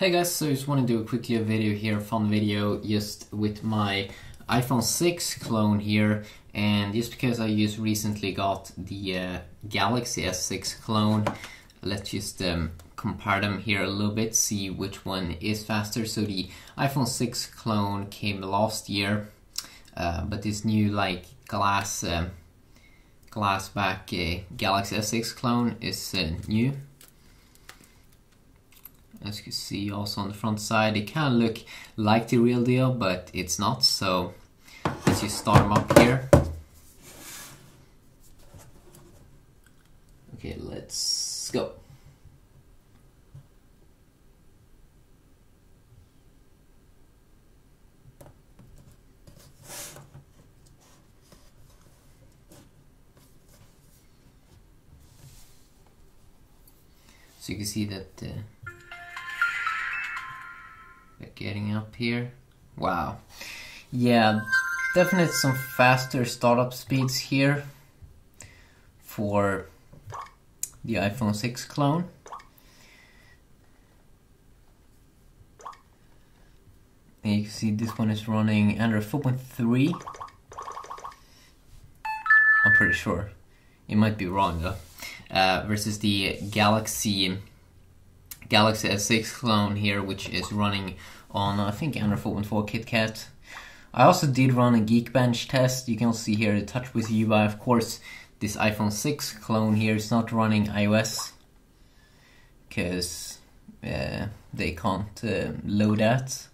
Hey guys, so I just want to do a quick video here, fun video, just with my iPhone 6 clone here, and just because I just recently got the uh, Galaxy S6 clone, let's just um, compare them here a little bit, see which one is faster. So the iPhone 6 clone came last year, uh, but this new like glass um, glass back uh, Galaxy S6 clone is uh, new as you can see also on the front side it can look like the real deal but it's not. So let's just start them up here. Okay let's go. So you can see that uh, getting up here. Wow. Yeah, definitely some faster startup speeds here for the iPhone 6 clone. And you can see this one is running Android 4.3. I'm pretty sure. It might be wrong though. Uh, versus the Galaxy Galaxy S6 clone here, which is running on I think Android 4.4 KitKat. I also did run a Geekbench test. You can see here the TouchWiz UI. Of course, this iPhone 6 clone here is not running iOS because uh, they can't uh, load that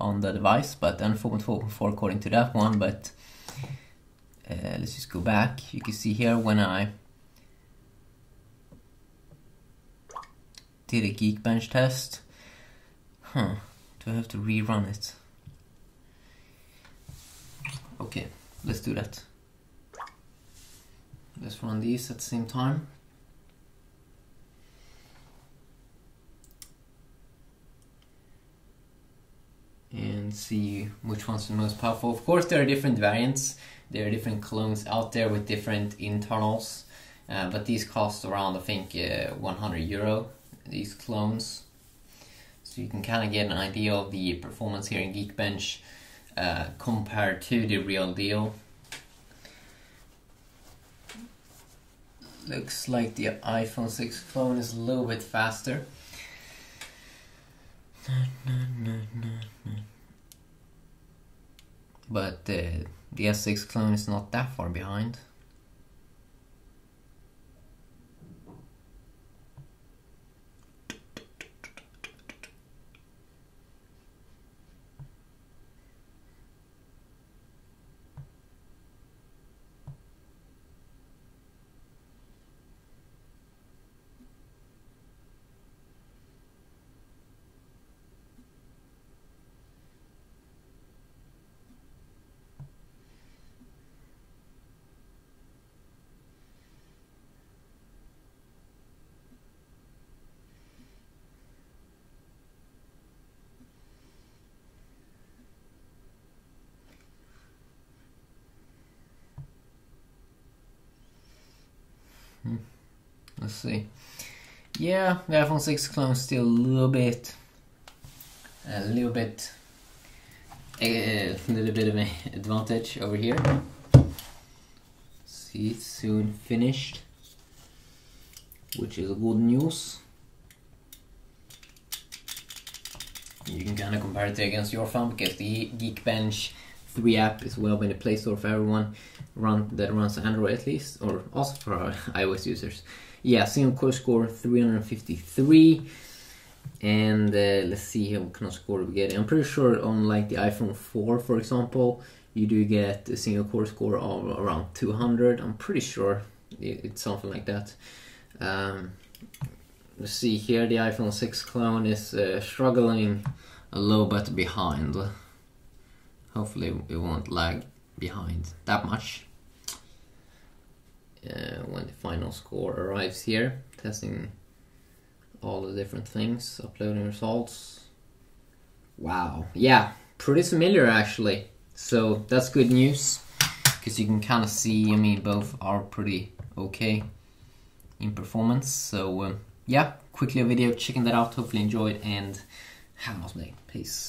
on the device. But Android 4.4 according to that one. But uh, let's just go back. You can see here when I did a Geekbench test. Huh. Do I have to rerun it? Okay, let's do that. Let's run these at the same time. And see which one's the most powerful. Of course, there are different variants. There are different clones out there with different internals. Uh, but these cost around, I think, uh, 100 euro, these clones. So you can kind of get an idea of the performance here in Geekbench uh, compared to the real deal. Looks like the iPhone 6 clone is a little bit faster. But uh, the S6 clone is not that far behind. Hmm. Let's see. Yeah, the iPhone 6 clone still a little bit, a little bit, a little bit of an advantage over here. See, it's soon finished, which is good news. You can kind of compare it against your phone because the Geekbench 3 app is well in the Play Store for everyone run that runs Android at least, or also for iOS users. Yeah, single core score 353. And uh, let's see what kind of score we get. I'm pretty sure on like the iPhone 4, for example, you do get a single core score of around 200. I'm pretty sure it's something like that. Um, let's see here, the iPhone 6 clone is uh, struggling a little bit behind. Hopefully it won't lag behind that much. Uh, when the final score arrives here, testing all the different things, uploading results. Wow, yeah, pretty familiar actually. So that's good news because you can kind of see, I mean, both are pretty okay in performance. So um, yeah, quickly a video, checking that out, hopefully enjoyed and Have a nice day. Peace.